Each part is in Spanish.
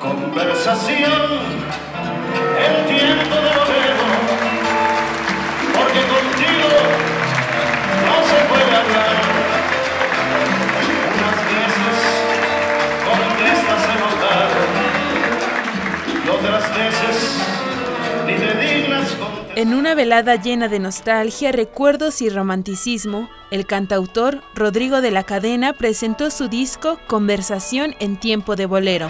Conversación el tiempo de bolero, porque contigo no se puede hablar. Unas veces contestas enojado y otras veces En una velada llena de nostalgia, recuerdos y romanticismo, el cantautor Rodrigo de la Cadena presentó su disco Conversación en tiempo de bolero.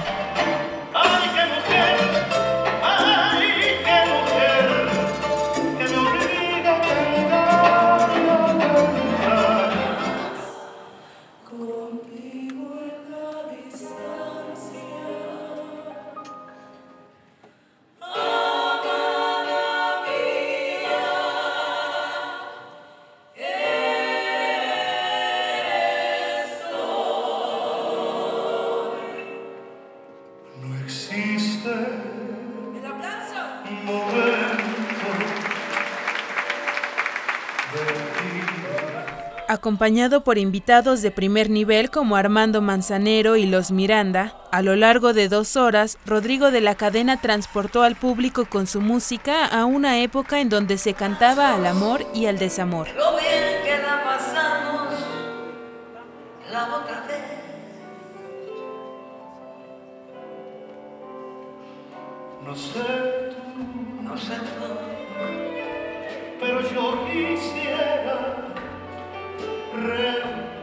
Acompañado por invitados de primer nivel como Armando Manzanero y Los Miranda, a lo largo de dos horas, Rodrigo de la Cadena transportó al público con su música a una época en donde se cantaba al amor y al desamor. Lo bien que la pasamos la otra vez. No sé tú, No sé tú, pero yo quisiera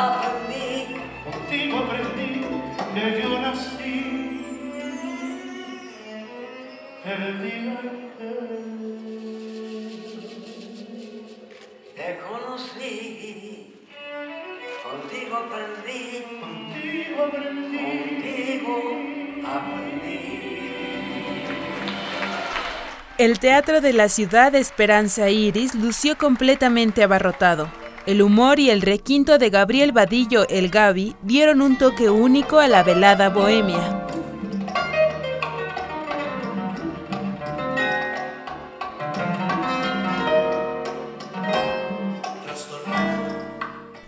aprendí Contigo aprendí que yo nací el día que Te conocí, contigo aprendí, contigo aprendí. contigo aprendí. El teatro de la ciudad Esperanza Iris lució completamente abarrotado. El humor y el requinto de Gabriel Vadillo El Gabi dieron un toque único a la velada bohemia.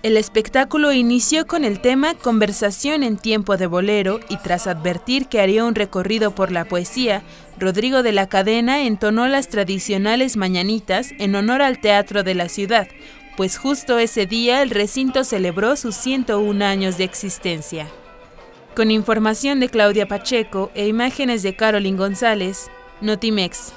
El espectáculo inició con el tema Conversación en tiempo de bolero y tras advertir que haría un recorrido por la poesía, Rodrigo de la Cadena entonó las tradicionales mañanitas en honor al teatro de la ciudad, pues justo ese día el recinto celebró sus 101 años de existencia. Con información de Claudia Pacheco e imágenes de Carolyn González, Notimex.